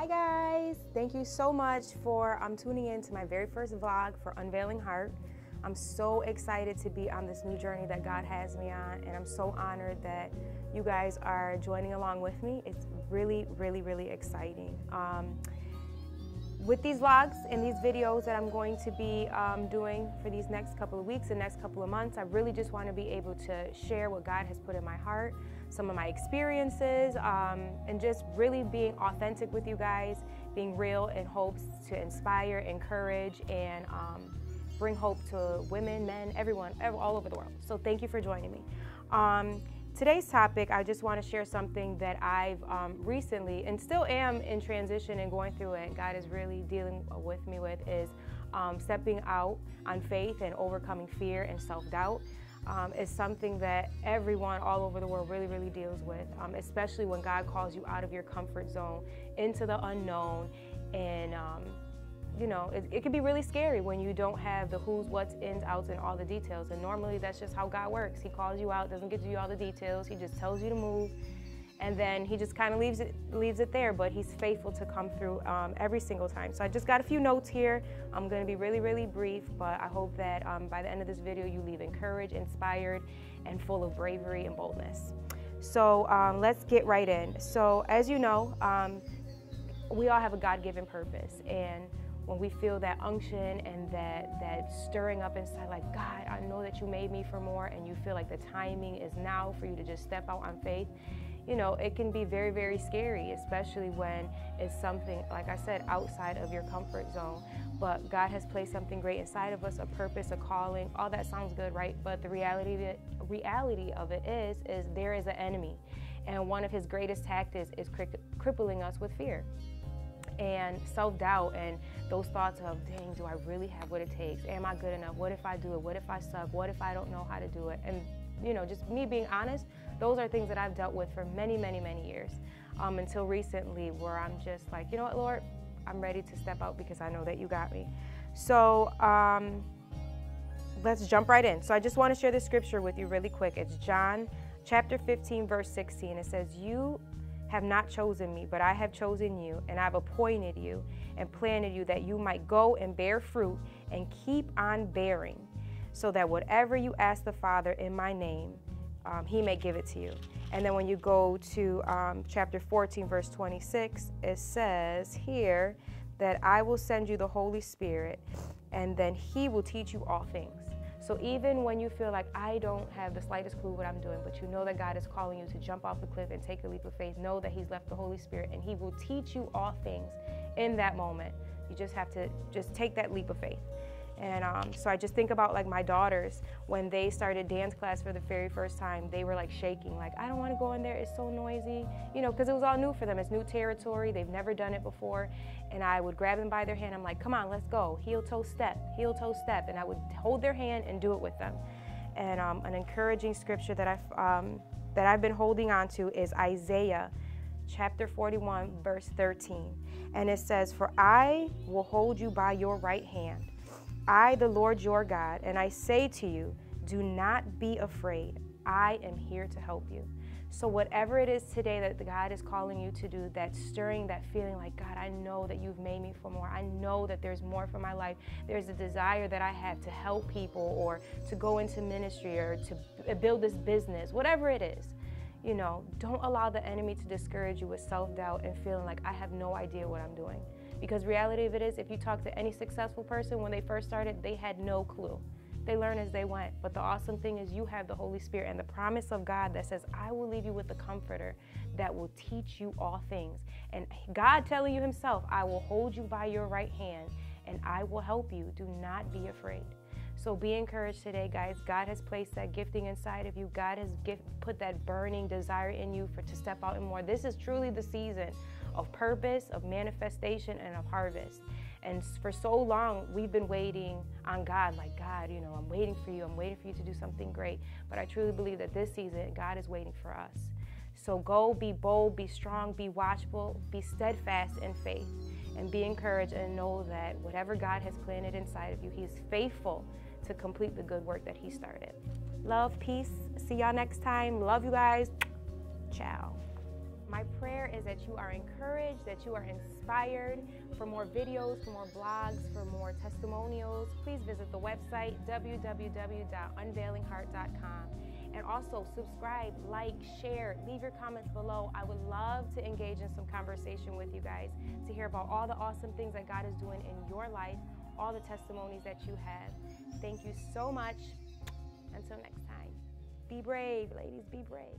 Hi guys, thank you so much for um, tuning in to my very first vlog for Unveiling Heart. I'm so excited to be on this new journey that God has me on and I'm so honored that you guys are joining along with me. It's really, really, really exciting. Um, with these vlogs and these videos that I'm going to be um, doing for these next couple of weeks and next couple of months, I really just want to be able to share what God has put in my heart, some of my experiences, um, and just really being authentic with you guys, being real in hopes to inspire, encourage, and um, bring hope to women, men, everyone, all over the world. So thank you for joining me. Um, Today's topic, I just want to share something that I've um, recently and still am in transition and going through it. God is really dealing with me with is um, stepping out on faith and overcoming fear and self-doubt. Um, is something that everyone all over the world really, really deals with, um, especially when God calls you out of your comfort zone into the unknown and um, you know, it, it can be really scary when you don't have the who's, what's, ins, outs, and all the details. And normally that's just how God works. He calls you out, doesn't give you all the details. He just tells you to move, and then he just kind of leaves it leaves it there. But he's faithful to come through um, every single time. So I just got a few notes here. I'm going to be really, really brief, but I hope that um, by the end of this video you leave encouraged, inspired, and full of bravery and boldness. So um, let's get right in. So as you know, um, we all have a God-given purpose, and when we feel that unction and that that stirring up inside like god i know that you made me for more and you feel like the timing is now for you to just step out on faith you know it can be very very scary especially when it's something like i said outside of your comfort zone. But god has placed something great inside of us a purpose a calling all that sounds good right? But the reality of it, reality of it is is there is an enemy. And one of his greatest tactics is crippling us with fear and self-doubt and those thoughts of dang do i really have what it takes? Am i good enough? What if i do it? What if i suck? What if i don't know how to do it? And you know just me being honest those are things that i've dealt with for many many many years. Um, until recently where i'm just like you know what lord? I'm ready to step out because i know that you got me. So um, let's jump right in. So i just want to share this scripture with you really quick. It's john chapter 15 verse 16 it says you have not chosen me, but I have chosen you, and I've appointed you and planted you that you might go and bear fruit and keep on bearing, so that whatever you ask the Father in my name, um, he may give it to you. And then when you go to um, chapter 14, verse 26, it says here that I will send you the Holy Spirit, and then he will teach you all things. So even when you feel like I don't have the slightest clue what I'm doing, but you know that God is calling you to jump off the cliff and take a leap of faith, know that He's left the Holy Spirit and He will teach you all things in that moment. You just have to just take that leap of faith. And um, so I just think about like my daughters when they started dance class for the very first time, they were like shaking, like, I don't want to go in there, it's so noisy, you know, because it was all new for them. It's new territory, they've never done it before. And I would grab them by their hand, I'm like, come on, let's go, heel toe step, heel toe step. And I would hold their hand and do it with them. And um, an encouraging scripture that I've, um, that I've been holding on to is Isaiah chapter 41, verse 13. And it says, For I will hold you by your right hand I, the Lord your God, and I say to you, do not be afraid. I am here to help you. So, whatever it is today that God is calling you to do, that stirring, that feeling like, God, I know that you've made me for more. I know that there's more for my life. There's a desire that I have to help people or to go into ministry or to build this business, whatever it is. You know, don't allow the enemy to discourage you with self doubt and feeling like I have no idea what I'm doing. Because reality of it is, if you talk to any successful person when they first started, they had no clue. They learned as they went. But the awesome thing is you have the Holy Spirit and the promise of God that says, I will leave you with the comforter that will teach you all things. And God telling you himself, I will hold you by your right hand and I will help you. Do not be afraid. So be encouraged today, guys. God has placed that gifting inside of you. God has put that burning desire in you for to step out and more. This is truly the season of purpose, of manifestation, and of harvest. And for so long, we've been waiting on God, like, God, you know, I'm waiting for you. I'm waiting for you to do something great. But I truly believe that this season, God is waiting for us. So go, be bold, be strong, be watchful, be steadfast in faith, and be encouraged and know that whatever God has planted inside of you, He is faithful to complete the good work that He started. Love, peace. See y'all next time. Love you guys. Ciao. My prayer is that you are encouraged, that you are inspired. For more videos, for more blogs, for more testimonials, please visit the website www.unveilingheart.com. And also subscribe, like, share, leave your comments below. I would love to engage in some conversation with you guys to hear about all the awesome things that God is doing in your life, all the testimonies that you have. Thank you so much. Until next time, be brave, ladies, be brave.